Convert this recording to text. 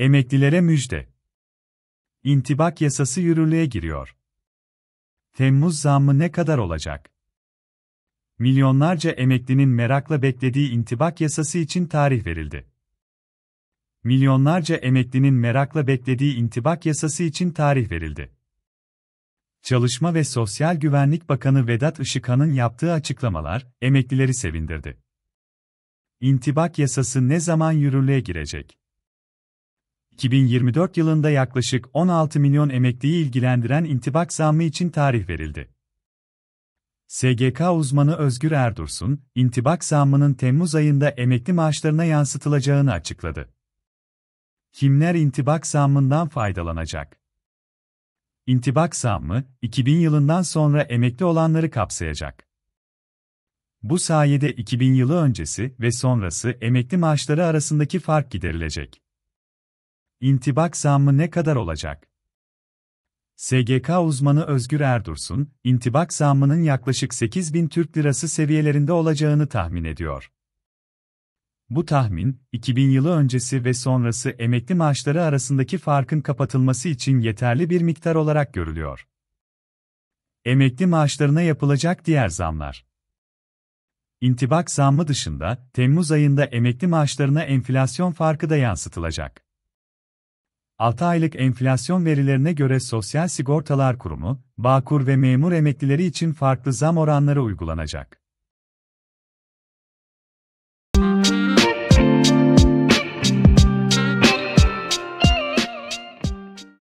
Emeklilere müjde. İntibak yasası yürürlüğe giriyor. Temmuz zammı ne kadar olacak? Milyonlarca emeklinin merakla beklediği intibak yasası için tarih verildi. Milyonlarca emeklinin merakla beklediği intibak yasası için tarih verildi. Çalışma ve Sosyal Güvenlik Bakanı Vedat Işıkhan'ın yaptığı açıklamalar emeklileri sevindirdi. İntibak yasası ne zaman yürürlüğe girecek? 2024 yılında yaklaşık 16 milyon emekliyi ilgilendiren intibak zammı için tarih verildi. SGK uzmanı Özgür Erdursun, intibak zammının Temmuz ayında emekli maaşlarına yansıtılacağını açıkladı. Kimler intibak zammından faydalanacak? İntibak zammı, 2000 yılından sonra emekli olanları kapsayacak. Bu sayede 2000 yılı öncesi ve sonrası emekli maaşları arasındaki fark giderilecek. İntibak zammı ne kadar olacak? SGK uzmanı Özgür Erdursun, intibak zammının yaklaşık 8 bin Türk Lirası seviyelerinde olacağını tahmin ediyor. Bu tahmin, 2000 yılı öncesi ve sonrası emekli maaşları arasındaki farkın kapatılması için yeterli bir miktar olarak görülüyor. Emekli maaşlarına yapılacak diğer zamlar. İntibak zammı dışında, Temmuz ayında emekli maaşlarına enflasyon farkı da yansıtılacak. 6 aylık enflasyon verilerine göre Sosyal Sigortalar Kurumu, Bağkur ve memur emeklileri için farklı zam oranları uygulanacak.